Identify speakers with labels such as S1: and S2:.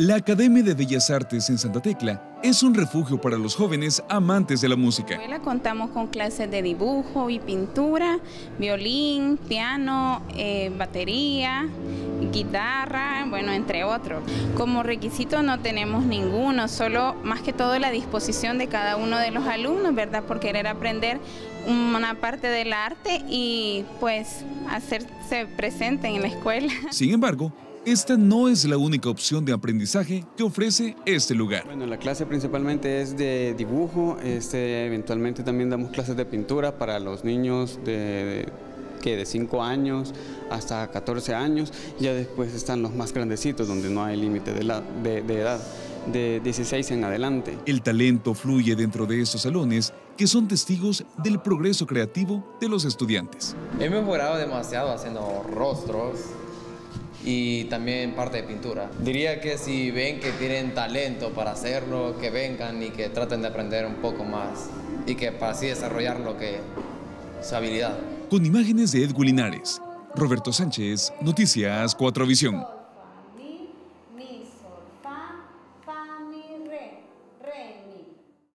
S1: La Academia de Bellas Artes en Santa Tecla es un refugio para los jóvenes amantes de la música.
S2: En la escuela contamos con clases de dibujo y pintura, violín, piano, eh, batería, guitarra, bueno, entre otros. Como requisito no tenemos ninguno, solo más que todo la disposición de cada uno de los alumnos, ¿verdad? Por querer aprender una parte del arte y pues hacerse presente en la escuela.
S1: Sin embargo, esta no es la única opción de aprendizaje que ofrece este lugar.
S3: Bueno, la clase principalmente es de dibujo, este, eventualmente también damos clases de pintura para los niños de, que de 5 años hasta 14 años, ya después están los más grandecitos donde no hay límite de, de edad de 16 en adelante.
S1: El talento fluye dentro de estos salones que son testigos del progreso creativo de los estudiantes.
S4: He mejorado demasiado haciendo rostros, y también parte de pintura. Diría que si ven que tienen talento para hacerlo, que vengan y que traten de aprender un poco más y que para así desarrollar lo que su habilidad.
S1: Con imágenes de Edwin Linares, Roberto Sánchez, Noticias 4 Visión.